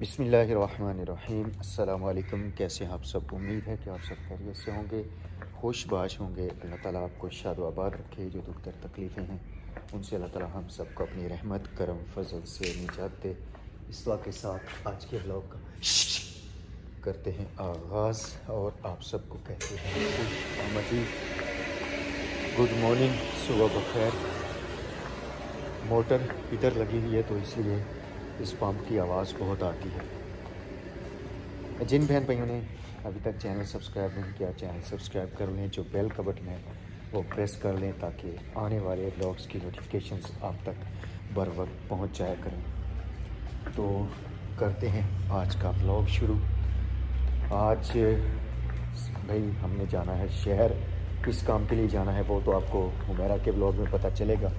बिसमीम अल्लाम कैसे हैं आप सब? उम्मीद है कि आप सब खैरियत से होंगे खुश बाश होंगे। अल्लाह ताला आपको शाद आबाद रखे, जो दुख दर तकलीफ़ें हैं, उनसे अल्लाह ताला हम सबको अपनी रहमत, करम, फजल से निजात दे। इस के साथ आज के ब्लॉग का करते हैं आगाज़, और आप सबको कहते हैं गुड मॉर्निंग। सुबह बखैर। मोटर इधर लगी हुई है तो इसलिए इस पंप की आवाज़ बहुत आती है। जिन बहन भाइयों ने अभी तक चैनल सब्सक्राइब नहीं किया, चैनल सब्सक्राइब कर लें, जो बेल का बटन है, वो प्रेस कर लें ताकि आने वाले ब्लॉग्स की नोटिफिकेशंस आप तक बर वक्त पहुँच जाया करें। तो करते हैं आज का ब्लॉग शुरू। आज, भाई, हमने जाना है शहर। किस काम के लिए जाना है वो तो आपको हुमेरा के ब्लॉग में पता चलेगा,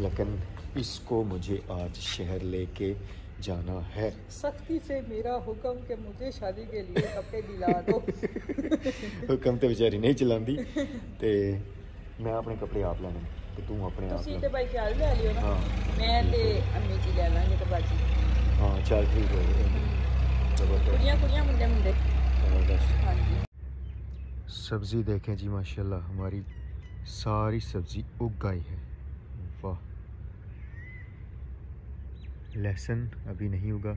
लेकिन इसको मुझे आज शहर लेके जाना है सख्ती से मेरा हुक्म के मुझे शादी के लिए कपड़े दिला दो हुक्म तो बेचारी नहीं चलाती ते मैं अपने कपड़े आप लेने ਤੇ ਤੂੰ ਆਪਣੇ ਆਪ ਤੁਸੀਂ ਤੇ ਭਾਈ ਖਿਆਲ ਲੈ ਲਿਓ ਨਾ ਹਾਂ ਮੈਂ ਤੇ ਅੰਮੀ ਜੀ ਲੈ ਲਾਂਗੇ ਤੇ ਬਾਜੀ ਹਾਂ ਚੱਲ ਠੀਕ ਹੋ जबरदस्त ਕੁੜੀਆਂ ਕੁੜੀਆਂ ਮੁੰਡੇ ਮੁੰਡੇ जबरदस्त ਹਾਂਜੀ सब्ज़ी देखें जी माशाल्लाह हमारी सारी सब्ज़ी उग गई है वाह लहसुन अभी नहीं उगा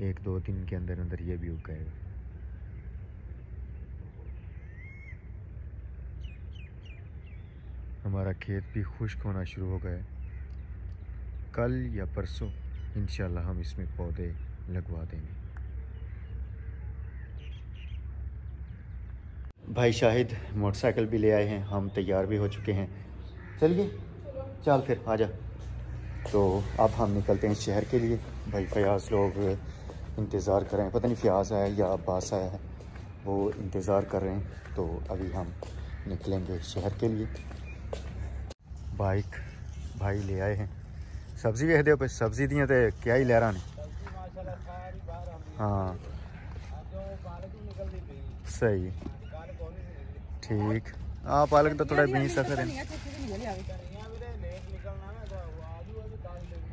एक दो दिन के अंदर अंदर ये भी उग गएगा हमारा खेत भी खुश्क होना शुरू हो गया। कल या परसों इन हम इसमें पौधे लगवा देंगे। भाई शाहिद, मोटरसाइकिल भी ले आए हैं। हम तैयार भी हो चुके हैं। चलिए, चल फिर आ जा तो अब हम निकलते हैं शहर के लिए। भाई फयाज लोग इंतज़ार कर रहे हैं। पता नहीं फयाज आया या अब्बास आया है। वो इंतज़ार कर रहे हैं। तो अभी हम निकलेंगे शहर के लिए। बाइक भाई ले आए हैं। सब्ज़ी वेख दो सब्ज़ी दियाँ तो क्या ही लहरा ने। हाँ। सही। ठीक। हाँ पालक तो थोड़ा बीस सफ़र है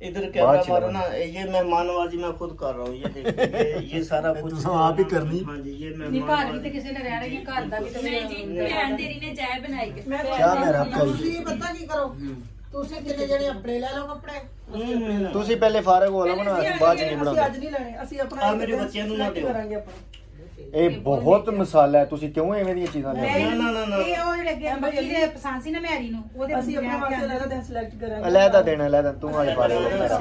इधर बाद कैमरा चलाना। मारो ना ये मेहमानवाजी मैं खुद कर रहा हूँ ये देखिए ये, ये सारा कुछ तो आप ही करनी। हाँ जी ये ਨਹੀਂ ਘਰ ਵੀ मेहमान ਤੇ ਕਿਸੇ ਨੇ ਰਹਿਣਾ ਹੀ ਘਰ ਦਾ ਵੀ ਤੇ ਨਹੀਂ ਜੀ ਭੈਣ ਤੇਰੀ ਨੇ ਜਾਇ ਬਣਾਈ ਕੇ क्या मेरा ਤੁਸੀਂ ਪਤਾ ਕੀ ਕਰੋ ਤੁਸੀਂ ਕਿੰਨੇ ਜਿਹੜੇ ਆਪਣੇ ਲੈ ਲਓ ਕੱਪੜੇ ਤੁਸੀਂ ਪਹਿਲੇ ਫਾਰਗ ਹੋ ਲਓ ਨਾ ਬਾਅਦ ਚ ਨਹੀਂ ਅਸੀਂ ਬਣਾਉਂਦੇ ਅੱਜ ਨਹੀਂ ਲੈਣੇ ਅਸੀਂ ਆਪਣਾ ਆਹ ਮੇਰੇ ਬੱਚਿਆਂ ਨੂੰ ਨਾ ਦਿਓ। ਕਰਾਂਗੇ ਆਪਾਂ ਇਹ ਬਹੁਤ ਮਸਾਲਾ ਹੈ ਤੁਸੀਂ ਕਿਉਂ ਐਵੇਂ ਦੀਆਂ ਚੀਜ਼ਾਂ ना ਲਿਆਉਂਦੇ ना ना ना ਇਹ ਉਹ ਜਿਹੜੇ ਅੱਗੇ ਬੱਚੀ ਦੇ ਪਸੰਦ ਸੀ ਨਾ ਮੈਰੀ ਨੂੰ ਉਹਦੇ ਅਸੀਂ ਆਪਣੇ ਵਾਸਤੇ ਲੈਣਾ ਤੇ ਸਿਲੈਕਟ ਕਰਾਂਗੇ ਅਲੱਗਾ ਦੇਣਾ ਅਲੱਗਾ ਤੂੰ ਆਲੇ ਫਾਰਗ ਹੋ ਮੇਰਾ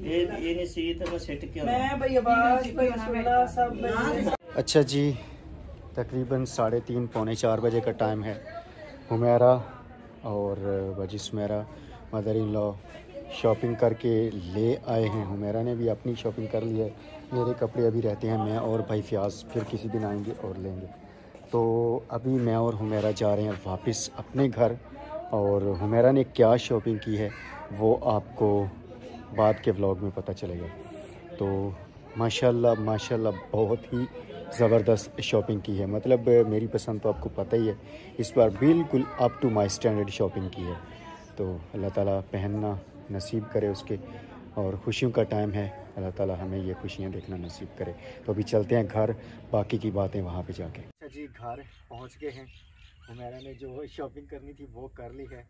ये ये नहीं चाहिए था मैं सेट किया ਮੈਂ ਭਈ ਆਵਾਜ਼ ਭਈ ਸੁਣਨਾ ਸਭ ਭਈ अच्छा जी तकरीबन साढ़े तीन पौने चार बजे का टाइम है हुमेरा और वजी Sumera mother in law shopping करके ले आए हैं। हुमेरा ने भी अपनी शॉपिंग कर ली है। मेरे कपड़े अभी रहते हैं, मैं और भाई फ्याज फिर किसी दिन आएँगे और लेंगे। तो अभी मैं और हुमेरा जा रहे हैं वापस अपने घर और हुमेरा ने क्या शॉपिंग की है, वो आपको बाद के व्लॉग में पता चलेगा। तो माशाल्लाह माशाल्लाह, बहुत ही ज़बरदस्त शॉपिंग की है। मतलब मेरी पसंद तो आपको पता ही है, इस बार बिल्कुल up to my standard shopping की है। तो अल्लाह ताला पहनना नसीब करे उसके। और खुशियों का टाइम है अल्लाह ताला हमें ये खुशियाँ देखना नसीब करे। तो अभी चलते हैं घर बाकी की बातें वहाँ पे जाके। अच्छा जी घर पहुँच गए हैं। हमारा ने जो शॉपिंग करनी थी वो कर ली है।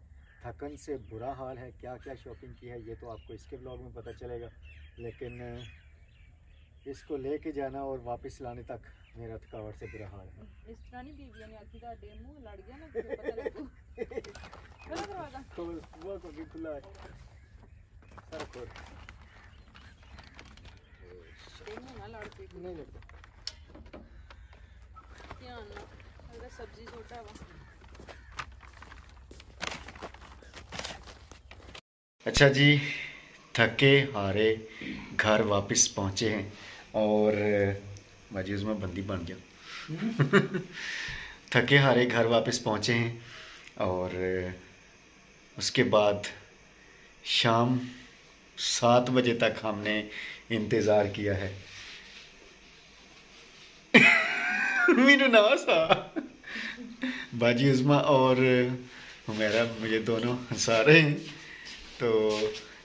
थकन से बुरा हाल है क्या क्या शॉपिंग की है ये तो आपको इसके ब्लॉग में पता चलेगा। लेकिन इसको ले के जाना और वापस लाने तक मेरा थकावट से बुरा हाल है। इस तरह नहीं ने डेमो लड़ गया ना पता को तो तो भी खुला है। अच्छा जी, थके हारे घर वापस पहुँचे हैं और भाजी उसमें बंदी बन गया। थके हारे घर वापस पहुँचे हैं और उसके बाद शाम सात बजे तक हमने इंतज़ार किया है। मीनू ना बाजी उस्मा और हुमेरा मुझे दोनों हंसा रहे हैं तो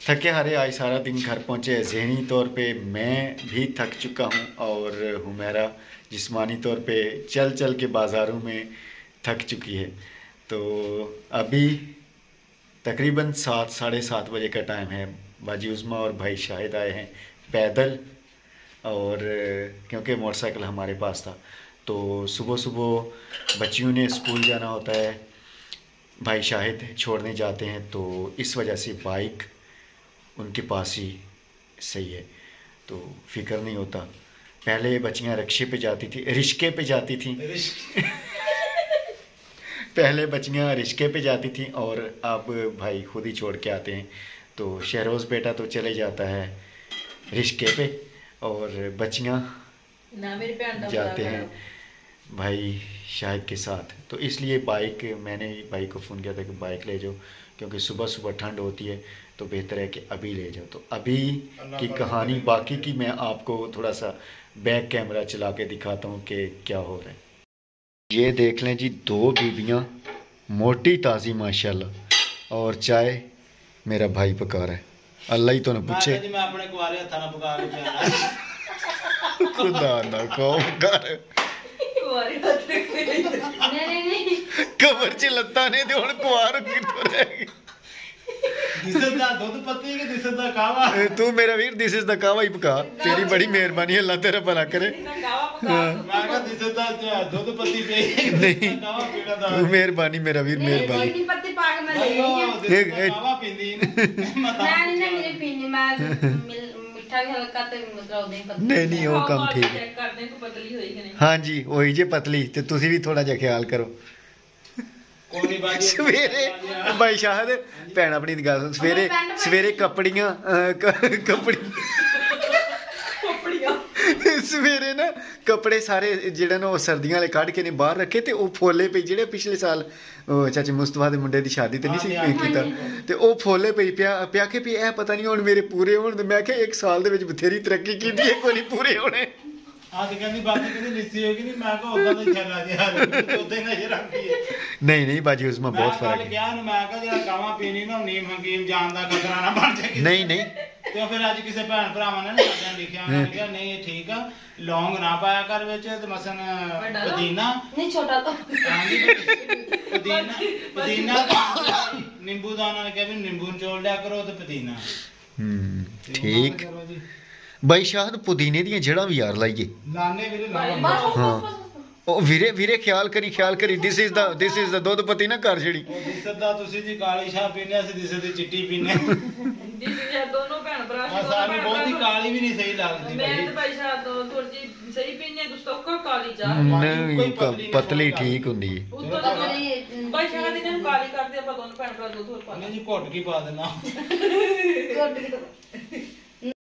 थके हारे आज सारा दिन घर पहुँचे जहनी तौर पे मैं भी थक चुका हूँ और हुमेरा जिस्मानी तौर पे चल चल के बाज़ारों में थक चुकी है। तो अभी तकरीबन सात, साढ़े सात बजे का टाइम है। बाजी उज़मा और भाई शाहिद आए हैं पैदल और क्योंकि मोटरसाइकिल हमारे पास था। तो सुबह सुबह बच्चियों ने स्कूल जाना होता है भाई शाहिद छोड़ने जाते हैं तो इस वजह से बाइक उनके पास ही सही है। तो फ़िक्र नहीं होता। पहले बच्चियाँ रिक्शे पे जाती थी रिश्के पे जाती थी। पहले बच्चियाँ रिश्के पे जाती थी और अब भाई खुद ही छोड़ के आते हैं। तो शहरोज़ बेटा तो चले जाता है रिश्के पे और बच्चियाँ जाते हैं भाई शाहिद के साथ। तो इसलिए बाइक मैंने भाई को फ़ोन किया था कि बाइक ले जाओ क्योंकि सुबह सुबह ठंड होती है तो बेहतर है कि अभी ले जाओ। तो अभी की कहानी बाकी की मैं आपको थोड़ा सा बैक कैमरा चला के दिखाता हूँ कि क्या हो रहा है। ये देख लें जी दो बीबियाँ मोटी ताज़ी माशाल्लाह और चाय मेरा भाई पकार रहा है। अल्लाह ही तो ना पका खुदा ना कौन पका कबर च लत्ता ने ते हुन कुआर तो तू मेरा वीर दिस इज़ द कावा ही पका। तेरी बड़ी मेहरबानी अल्लाह तेरा भला करे। हाँ। मेहरबानी मेरा वीर मेहरबानी। ਨਹੀਂ ਨਹੀਂ ਉਹ ਕੰਮ ਠੀਕ ਹੈ। ਚੈੱਕ ਹੋਈ ਹਾਂਜੀ ਉਹੀ ਜੇ ਪਤਲੀ ਤੇ ਤੁਸੀਂ ਵੀ ਥੋੜਾ ਜਿਹਾ ਖਿਆਲ ਕਰੋ। ਸਵੇਰੇ ਬਾਈ ਸ਼ਾਹਦ ਭੈਣ ਆਪਣੀ ਦੀ ਗੱਲ ਸੁਣ, ਸਵੇਰੇ ਸਵੇਰੇ ਕੱਪੜੀਆਂ ਕੱਪੜੀ ਸਵੇਰੇ ਨਾ ਕੱਪੜੇ ਸਾਰੇ ਜਿਹੜੇ ਨੇ ਉਹ ਸਰਦੀਆਂ ਵਾਲੇ ਕੱਢ ਕੇ ਨੇ ਬਾਹਰ ਰੱਖੇ ਤੇ ਉਹ ਫੋਲੇ ਪਈ ਜਿਹੜੇ ਪਿਛਲੇ ਸਾਲ ਚਾਚੇ ਮੁਸਤਫਾ ਦੇ ਮੁੰਡੇ ਦੀ ਸ਼ਾਦੀ ਤੇ ਨਹੀਂ ਸੀ ਕੀਤਾ। ਤੇ ਉਹ ਫੋਲੇ ਪਈ ਪਿਆ ਪਿਆ ਕੇ ਵੀ ਇਹ ਪਤਾ ਨਹੀਂ ਹੁਣ ਮੇਰੇ ਪੂਰੇ ਹੋਣ ਤੇ ਮੈਂ ਕਿਹਾ ਇੱਕ ਸਾਲ ਦੇ ਵਿੱਚ ਬਥੇਰੀ ਤਰੱਕੀ ਕੀਤੀ ਹੈ ਕੋਈ ਨਹੀਂ ਪੂਰੇ ਹੋਣੇ। ਆ ਤੇ ਕਹਿੰਦੀ ਬਾਜੀ ਕਹਿੰਦੀ ਲਿੱਸੀ ਹੋਗੀ ਨਹੀਂ ਮੈਂ ਕਿਹਾ ਉਦਾਂ ਤਾਂ ਛੱਲਾ ਜਿਹਾ ਉਦਾਂ ਨਜ਼ਰ ਆਉਂਦੀ ਹੈ। ਨਹੀਂ ਨਹੀਂ ਬਾਜੀ ਉਸਮਾ ਮੈਂ ਬਹੁਤ ਫ਼ਰਕ ਹੈ। ਗਿਆ ਨੂੰ ਮੈਂ ਕਿਹਾ ਜਿਹੜਾ ਕਾਵਾ ਪੀਣੀ ਨਾ ਉਹ ਨੀਮ ਹਕੀਮ ਜਾਣ ਦਾ ਖਤਰਾ ਨਾ ਬਣ ਜਾਏ ਨਹੀਂ ਨਹੀਂ। ਤੇ ਉਹ ਫਿਰ ਅੱਜ ਕਿਸੇ ਭੈਣ ਭਰਾਵਾਂ ਨੇ ਨਾ ਸਾਡਿਆਂ ਲਿਖਿਆ ਕਿਹਾ ਨਹੀਂ ਇਹ ਠੀਕ ਆ ਲੌਂਗ ਨਾ ਪਾਇਆ ਕਰ ਵਿੱਚ ਤੇ ਮਸਨ ਵੱਡਾ ਨਹੀਂ ਛੋਟਾ ਲੋ ਹਾਂਜੀ ਪੁਦੀਨਾ ਨਿੰਬੂ ਦਾ ਉਹਨਾਂ ਨੇ ਨਿੰਬੂ ਨਿਚੋੜ ਲਿਆ ਕਰੋ ਤੇ ਪੁਦੀਨਾ। ਹੂੰ ਠੀਕ। ਕਰੋ ਸ਼ਾਹਦ ਪੁਦੀਨੇ ਦੀਆਂ ਜੜਾਂ ਵੀ ਯਾਰ ਲਾਈਏ। ਲਾਨੇ ਵੀਰੇ ਲਾਨੇ ਉਹ ਵੀਰੇ ਵੀਰੇ ਖਿਆਲ ਕਰੀ ਖਿਆਲ ਕਰੀ। This is the this is the doodh patti ਨਾ ਕਰ ਜਿਹੜੀ। ਉਹ ਤੁਸੀਂ ਜੀ ਕਾਲੀ ਸ਼ਾਹ ਪੀਨੇ ਅਸੀਂ ਦਿਸਦੀ ਚਿੱਟੀ ਪੀਨੇ ਦੀਦੀ ਜੀ ਦੋਨੋਂ ਭੈਣ ਸਾਨੂੰ ਬਹੁਤੀ ਕਾਲੀ ਵੀ ਨਹੀਂ ਸਹੀ ਲੱਗਦੀ ਮੈਂ ਤਾਂ ਭਾਈ। ਸਾਹਿਬ ਤੋਂ ਥੋੜੀ ਸਹੀ ਪੀਨੇ ਤੁਸੀਂ ਤਾਂ ਕਾਲੀ ਚਾਹ ਨਹੀਂ ਪਤਲੀ ਠੀਕ ਹੁੰਦੀ। ਹੈ ਤਾਂ ਕਾਲੀ- ਭਾਈ ਸਾਹਿਬ ਦੀ ਕਾਲੀ ਕਰਦੇ ਆਪਾਂ ਦੋਨੋਂ ਭੈਣ ਭਰਾ ਦੁੱਧ ਹੋਰ ਪਾ ਉਹਨੇ ਜੀ ਘੁੱਟ ਕੇ ਪਾ ਦੇਣਾ।